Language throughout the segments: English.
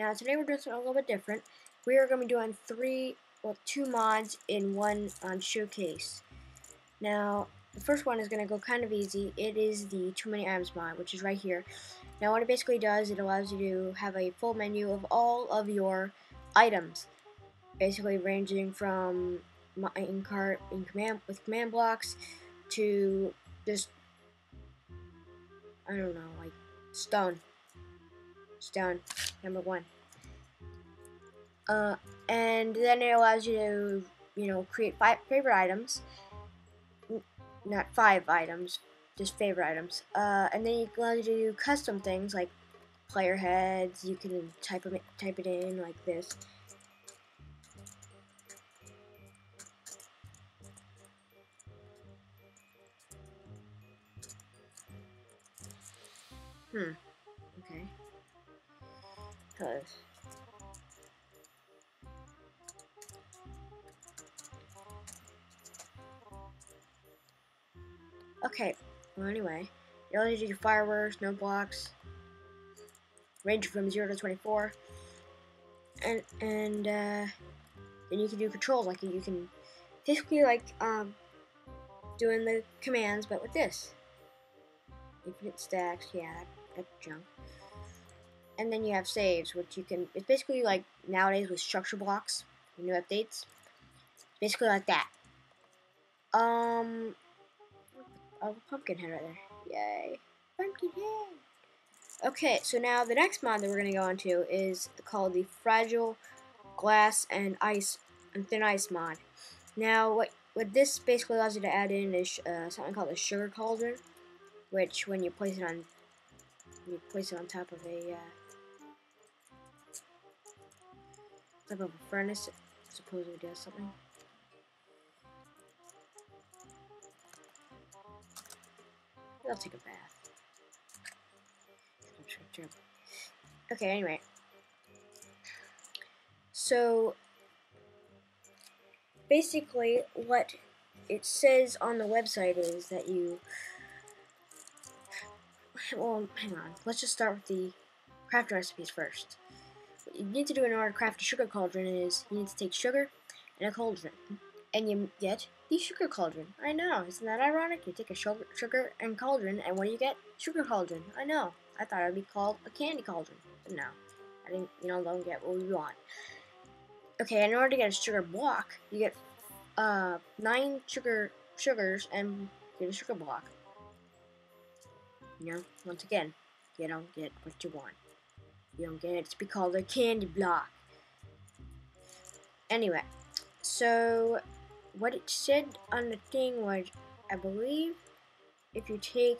Now today we're doing something a little bit different. We are going to be doing three, well, two mods in one on showcase. Now the first one is going to go kind of easy. It is the too many items mod, which is right here. Now what it basically does, it allows you to have a full menu of all of your items, basically ranging from minecart in command with command blocks to just I don't know, like stone. Stone, number one. Uh, and then it allows you to, you know, create five favorite items. Not five items, just favorite items. Uh, and then it allows you to do custom things like player heads. You can type them, type it in like this. Hmm. Okay. Cause. Okay. Well, anyway, you only do fireworks, no blocks, range from zero to twenty-four, and and uh, then you can do controls like you can basically like um doing the commands, but with this infinite stacks, yeah, that, junk. And then you have saves, which you can, it's basically like nowadays with structure blocks, new updates. Basically like that. Um, oh, pumpkin head right there. Yay. Pumpkin head. Okay, so now the next mod that we're going to go into is called the Fragile Glass and Ice and Thin Ice mod. Now, what what this basically allows you to add in is uh, something called a sugar cauldron which when you place it on you place it on top of a uh, top of furnace supposedly does something I'll take a bath okay anyway so basically what it says on the website is that you well, hang on. Let's just start with the craft recipes first. You need to do in order to craft a sugar cauldron is you need to take sugar and a cauldron. And you get the sugar cauldron. I know, isn't that ironic? You take a sugar, sugar and cauldron, and what do you get? Sugar cauldron. I know. I thought it would be called a candy cauldron. But no. I didn't, you know, don't get what we want. Okay, in order to get a sugar block, you get uh, nine sugar sugars and get a sugar block. You know, once again, you don't get what you want. You don't get it to be called a candy block. Anyway, so what it said on the thing was, I believe, if you take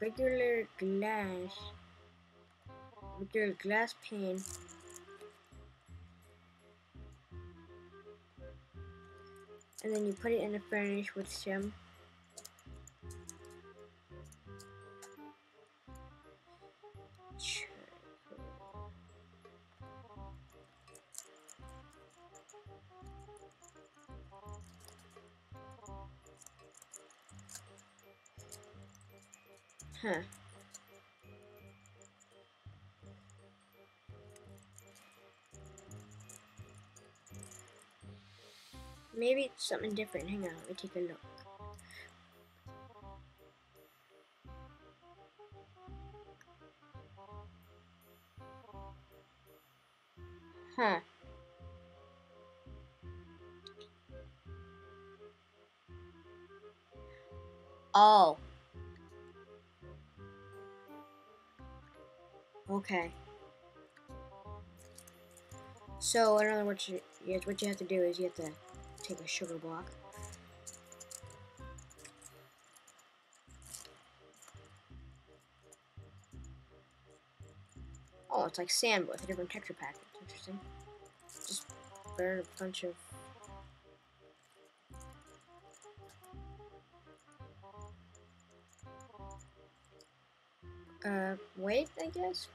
regular glass, regular glass pane, and then you put it in the furnace with some Huh. Maybe it's something different. Hang on, let me take a look. Huh. Oh. Okay. So, in other words, you, what you have to do is you have to take a sugar block. Oh, it's like sand with a different texture pack. It's interesting. Just burn a bunch of Uh, wait, I guess?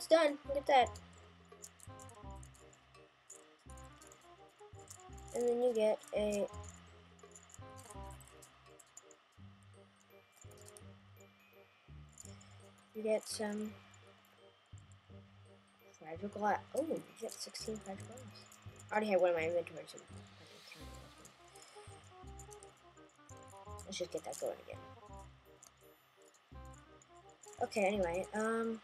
It's done. Look at that. and then you get a you get some fragile glass. Oh, you get 16 fragile glass. I already had one in my inventory, so let's just get that going again. Okay, anyway, um,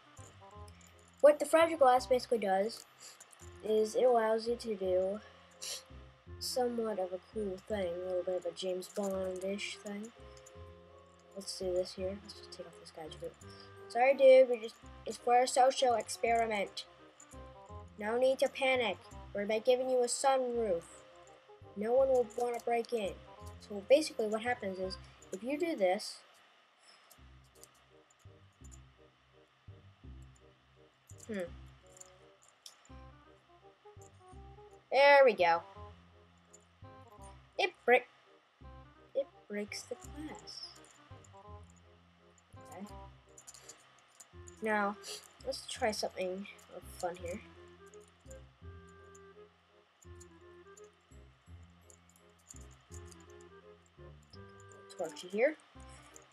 what the fragile glass basically does is it allows you to do somewhat of a cool thing, a little bit of a James Bond-ish thing. Let's do this here. Let's just take off this guy's boot. Sorry, dude. We just it's for a social experiment. No need to panic. We're giving you a sunroof. No one will want to break in. So basically, what happens is if you do this. Hmm. There we go. It break it breaks the glass. Okay. Now, let's try something fun here. Torch here.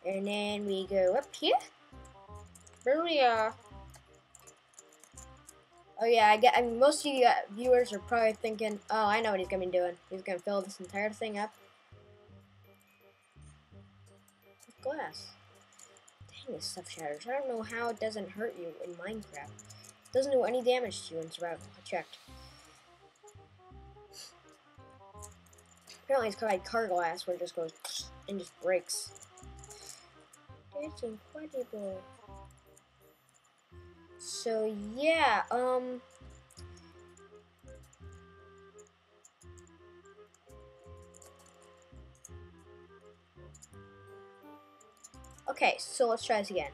And then we go up here. Booyah! Oh yeah, I get. I mean, most of you uh, viewers are probably thinking, "Oh, I know what he's gonna be doing. He's gonna fill this entire thing up with glass." Dang, this stuff shatters. I don't know how it doesn't hurt you in Minecraft. It doesn't do any damage to you in Survival. I checked. Apparently, it's called car glass, where it just goes and just breaks. That's incredible. So yeah, um Okay, so let's try this again.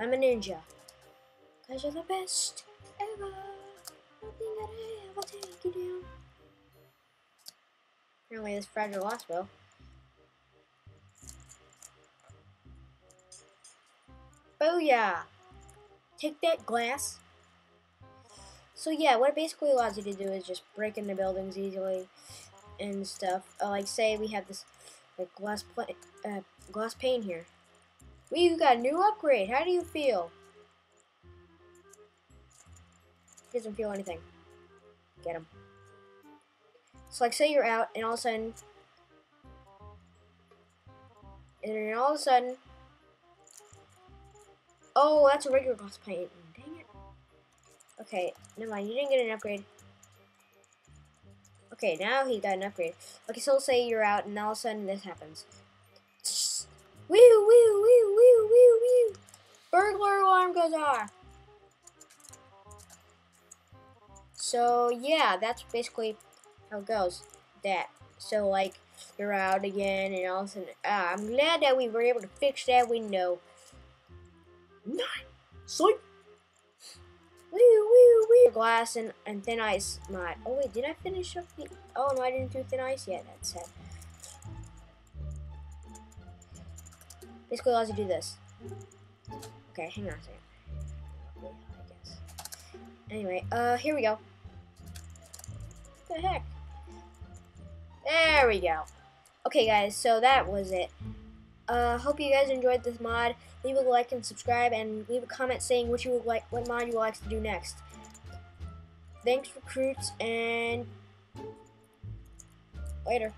I'm a ninja. Cause you're the best ever. Nothing that I ever take you down. Apparently this fragile glass will. Booyah! Take that glass. So yeah, what it basically allows you to do is just break into buildings easily and stuff. Uh, like say we have this like glass uh, glass pane here. We got a new upgrade. How do you feel? He doesn't feel anything. Get him. So like say you're out and all of a sudden and then all of a sudden Oh, that's a regular boss paint. Dang it. Okay, never mind. You didn't get an upgrade. Okay, now he got an upgrade. Okay, so say you're out, and all of a sudden this happens. Woo, woo, woo, woo, woo, woo. Burglar alarm goes off. So, yeah, that's basically how it goes. That. So, like, you're out again, and all of a sudden, uh, I'm glad that we were able to fix that window. Nine. Sleep. Woo, woo, woo. Glass and, and thin ice mod. Oh, wait, did I finish up the... Oh, no, I didn't do thin ice yet. That's it. Basically allows you to do this. Okay, hang on a second. I guess. Anyway, uh, here we go. What the heck? There we go. Okay, guys, so that was it. Uh, hope you guys enjoyed this mod. Leave a like and subscribe, and leave a comment saying what you would like, what mod you would like to do next. Thanks, recruits, and later.